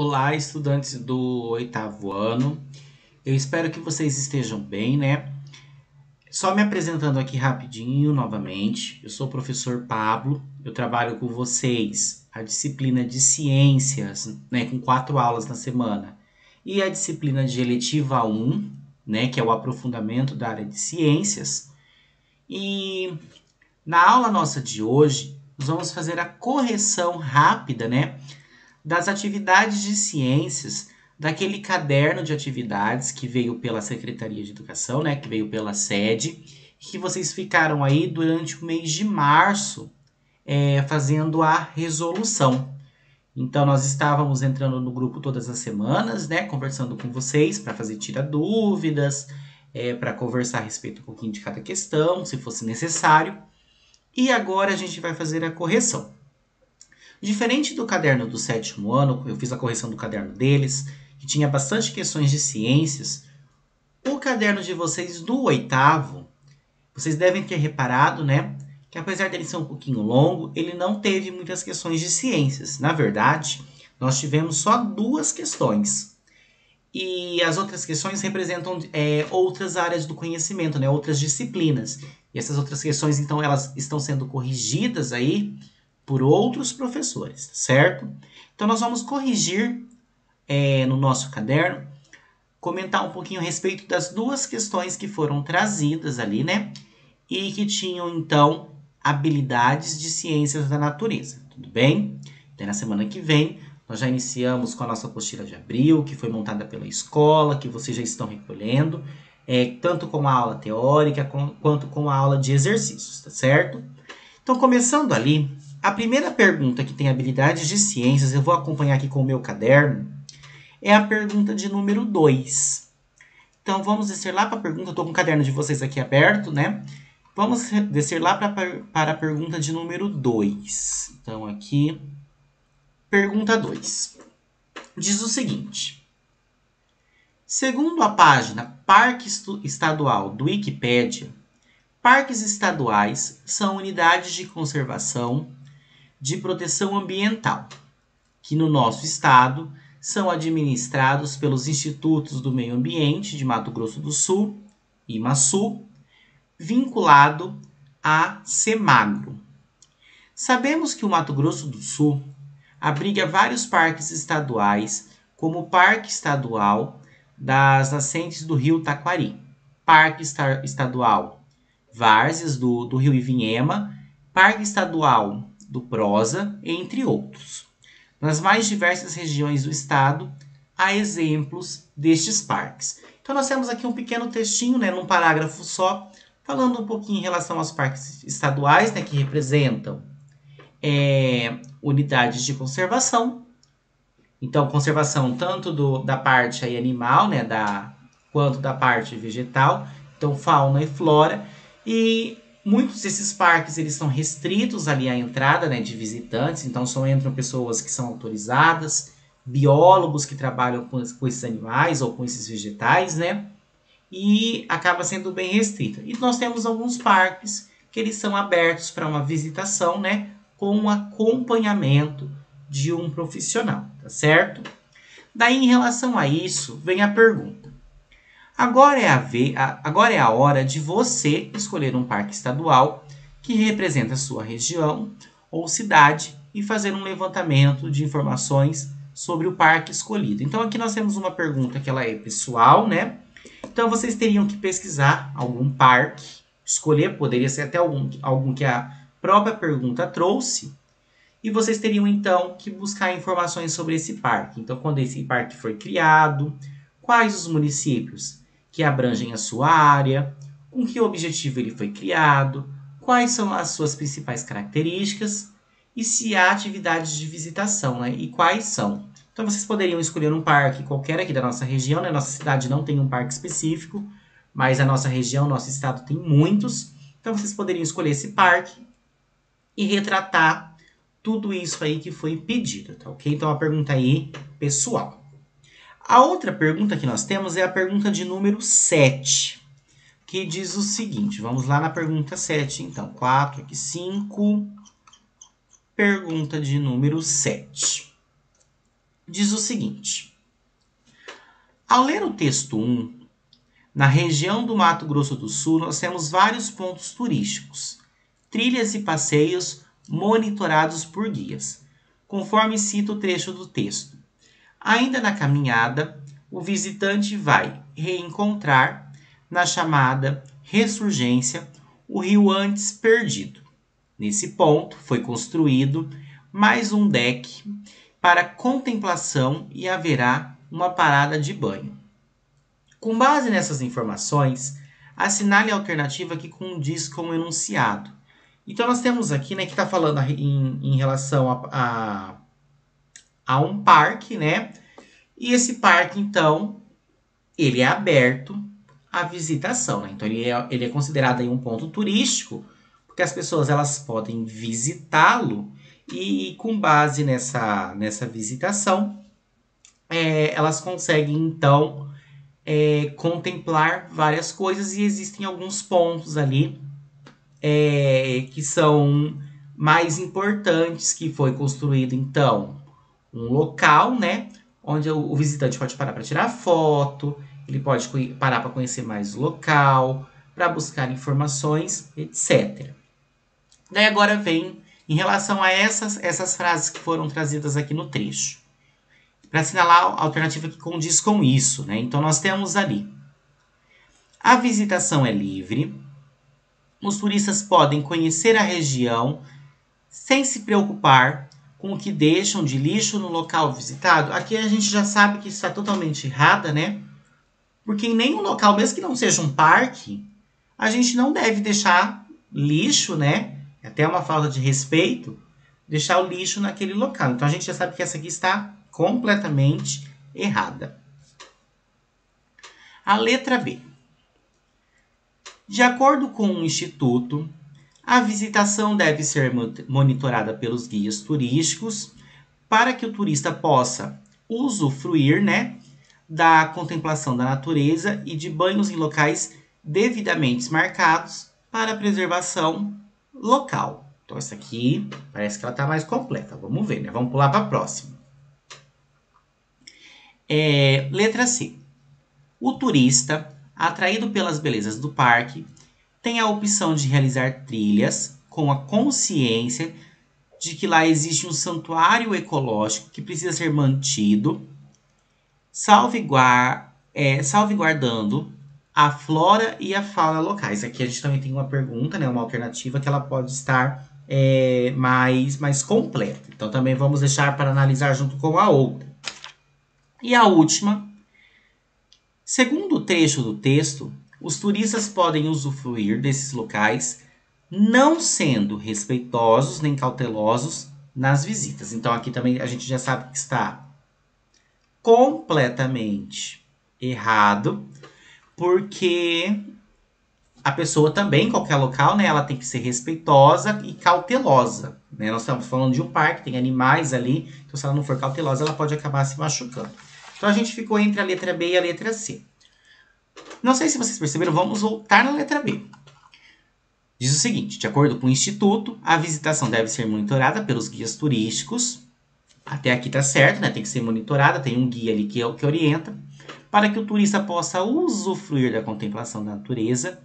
Olá, estudantes do oitavo ano. Eu espero que vocês estejam bem, né? Só me apresentando aqui rapidinho novamente. Eu sou o professor Pablo. Eu trabalho com vocês a disciplina de ciências, né, com quatro aulas na semana, e a disciplina de eletiva 1, né, que é o aprofundamento da área de ciências. E na aula nossa de hoje, nós vamos fazer a correção rápida, né, das atividades de ciências daquele caderno de atividades que veio pela Secretaria de Educação, né, que veio pela sede, que vocês ficaram aí durante o mês de março é, fazendo a resolução. Então, nós estávamos entrando no grupo todas as semanas, né, conversando com vocês para fazer tira dúvidas, é, para conversar a respeito um pouquinho de cada questão, se fosse necessário. E agora a gente vai fazer a correção. Diferente do caderno do sétimo ano, eu fiz a correção do caderno deles, que tinha bastante questões de ciências, o caderno de vocês do oitavo, vocês devem ter reparado, né? Que apesar dele ser um pouquinho longo, ele não teve muitas questões de ciências. Na verdade, nós tivemos só duas questões. E as outras questões representam é, outras áreas do conhecimento, né? Outras disciplinas. E essas outras questões, então, elas estão sendo corrigidas aí por outros professores, certo? Então, nós vamos corrigir é, no nosso caderno, comentar um pouquinho a respeito das duas questões que foram trazidas ali, né? E que tinham, então, habilidades de ciências da natureza, tudo bem? Então, na semana que vem, nós já iniciamos com a nossa apostila de abril, que foi montada pela escola, que vocês já estão recolhendo, é, tanto com a aula teórica com, quanto com a aula de exercícios, tá certo? Então, começando ali, a primeira pergunta que tem habilidades de ciências, eu vou acompanhar aqui com o meu caderno, é a pergunta de número 2. Então, vamos descer lá para a pergunta. Estou com o caderno de vocês aqui aberto, né? Vamos descer lá pra, para a pergunta de número 2. Então, aqui, pergunta 2. Diz o seguinte. Segundo a página Parque Estadual do Wikipédia, parques estaduais são unidades de conservação de proteção ambiental, que no nosso estado são administrados pelos Institutos do Meio Ambiente de Mato Grosso do Sul, IMASU, vinculado a Semagro. Sabemos que o Mato Grosso do Sul abriga vários parques estaduais, como o Parque Estadual das Nascentes do Rio Taquari, Parque Estadual Várzeas do, do Rio Ivinhema, Parque Estadual do prosa, entre outros. Nas mais diversas regiões do estado, há exemplos destes parques. Então, nós temos aqui um pequeno textinho, né, num parágrafo só, falando um pouquinho em relação aos parques estaduais, né, que representam é, unidades de conservação. Então, conservação tanto do, da parte aí animal, né, da, quanto da parte vegetal, então fauna e flora. E Muitos desses parques eles são restritos ali à entrada né, de visitantes, então só entram pessoas que são autorizadas, biólogos que trabalham com, com esses animais ou com esses vegetais, né? E acaba sendo bem restrito. E nós temos alguns parques que eles são abertos para uma visitação, né? Com um acompanhamento de um profissional, tá certo? Daí, em relação a isso, vem a pergunta Agora é, a ve agora é a hora de você escolher um parque estadual que representa a sua região ou cidade e fazer um levantamento de informações sobre o parque escolhido. Então aqui nós temos uma pergunta que ela é pessoal, né? Então vocês teriam que pesquisar algum parque, escolher, poderia ser até algum, algum que a própria pergunta trouxe, e vocês teriam então que buscar informações sobre esse parque. Então quando esse parque foi criado, quais os municípios que abrangem a sua área, com que objetivo ele foi criado, quais são as suas principais características e se há atividades de visitação, né? E quais são. Então vocês poderiam escolher um parque qualquer aqui da nossa região, né? Nossa cidade não tem um parque específico, mas a nossa região, nosso estado tem muitos. Então vocês poderiam escolher esse parque e retratar tudo isso aí que foi pedido, tá ok? Então a pergunta aí, pessoal. A outra pergunta que nós temos é a pergunta de número 7, que diz o seguinte: vamos lá na pergunta 7, então. 4, aqui 5. Pergunta de número 7. diz o seguinte: Ao ler o texto 1, na região do Mato Grosso do Sul, nós temos vários pontos turísticos, trilhas e passeios monitorados por guias, conforme cita o trecho do texto. Ainda na caminhada, o visitante vai reencontrar, na chamada ressurgência, o rio antes perdido. Nesse ponto foi construído mais um deck para contemplação e haverá uma parada de banho. Com base nessas informações, assinale a alternativa que condiz com o enunciado. Então, nós temos aqui, né, que está falando em, em relação a, a, a, um parque, né? E esse parque, então, ele é aberto à visitação, né? Então, ele é, ele é considerado aí um ponto turístico, porque as pessoas elas podem visitá-lo e, com base nessa, nessa visitação, é, elas conseguem, então, é, contemplar várias coisas e existem alguns pontos ali é, que são mais importantes que foi construído então um local, né, onde o, visitante pode parar para tirar foto, ele pode parar para conhecer mais o local, para buscar informações, etc. Daí agora vem em relação a essas, essas frases que foram trazidas aqui no trecho para assinalar a alternativa que condiz com isso. Né? Então, nós temos ali: a visitação é livre, os turistas podem conhecer a região sem se preocupar com o que deixam de lixo no local visitado. Aqui a gente já sabe que está totalmente errada, né? Porque em nenhum local, mesmo que não seja um parque, a gente não deve deixar lixo, né? É até uma falta de respeito, deixar o lixo naquele local. Então a gente já sabe que essa aqui está completamente errada. A letra B. De acordo com o Instituto, a visitação deve ser monitorada pelos guias turísticos para que o turista possa usufruir né, da contemplação da natureza e de banhos em locais devidamente marcados para preservação local. Então, essa aqui parece que ela está mais completa. Vamos ver, né? Vamos pular para a próxima. É, letra C. O turista, atraído pelas belezas do parque, tem a opção de realizar trilhas com a consciência de que lá existe um santuário ecológico que precisa ser mantido, salviguar, é, salvaguardando a flora e a fauna locais. Aqui a gente também tem uma pergunta, né, uma alternativa que ela pode estar é, mais, mais completa. Então também vamos deixar para analisar junto com a outra. E a última, segundo o trecho do texto, os turistas podem usufruir desses locais não sendo respeitosos nem cautelosos nas visitas. Então aqui também a gente já sabe que está completamente errado, porque a pessoa também, em qualquer local, né, ela tem que ser respeitosa e cautelosa. Né? Nós estamos falando de um parque, tem animais ali, então se ela não for cautelosa, ela pode acabar se machucando. Então a gente ficou entre a letra B e a letra C. Não sei se vocês perceberam, vamos voltar na letra B. Diz o seguinte: de acordo com o Instituto, a visitação deve ser monitorada pelos guias turísticos. Até aqui tá certo, né? Tem que ser monitorada, tem um guia ali que, que orienta, para que o turista possa usufruir da contemplação da natureza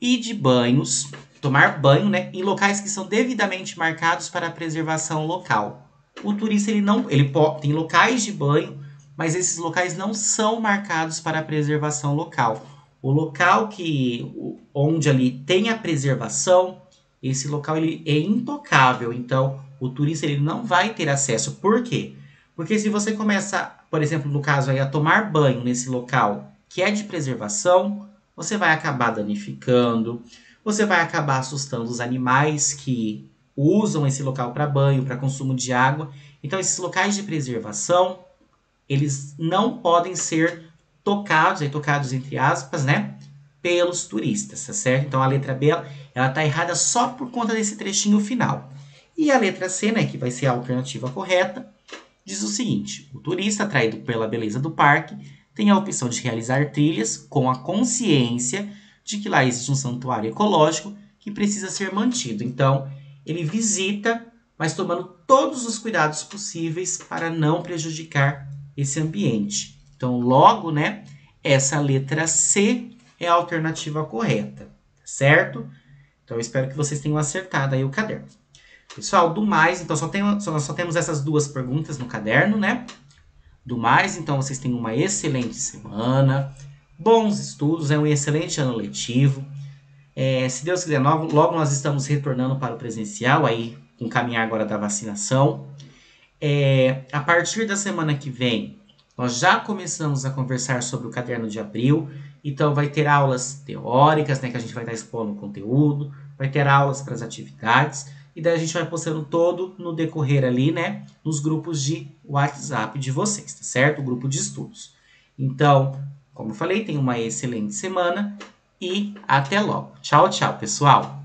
e de banhos, tomar banho, né, em locais que são devidamente marcados para a preservação local. O turista ele não, ele tem locais de banho mas esses locais não são marcados para preservação local. O local que onde ali tem a preservação, esse local ele é intocável, então o turista ele não vai ter acesso. Por quê? Porque se você começa, por exemplo, no caso aí, a tomar banho nesse local que é de preservação, você vai acabar danificando, você vai acabar assustando os animais que usam esse local para banho, para consumo de água. Então, esses locais de preservação, eles não podem ser tocados, aí tocados entre aspas, né? Pelos turistas, tá certo? Então a letra B, ela tá errada só por conta desse trechinho final. E a letra C, né, que vai ser a alternativa correta, diz o seguinte: o turista atraído pela beleza do parque tem a opção de realizar trilhas com a consciência de que lá existe um santuário ecológico que precisa ser mantido. Então, ele visita mas tomando todos os cuidados possíveis para não prejudicar esse ambiente. Então, logo, né, essa letra C é a alternativa correta, certo? Então, eu espero que vocês tenham acertado aí o caderno. Pessoal, do mais, então só, tem, só, nós só temos essas duas perguntas no caderno, né? Do mais, então vocês têm uma excelente semana, bons estudos, é um excelente ano letivo. É, se Deus quiser, logo, nós estamos retornando para o presencial, aí com caminhar agora da vacinação. É, a partir da semana que vem, nós já começamos a conversar sobre o caderno de abril, então vai ter aulas teóricas, né, que a gente vai estar expondo o conteúdo, vai ter aulas para as atividades, e daí a gente vai postando todo no decorrer ali, né, nos grupos de WhatsApp de vocês, tá certo? O grupo de estudos. Então, como eu falei, tenha uma excelente semana e até logo. Tchau, tchau, pessoal!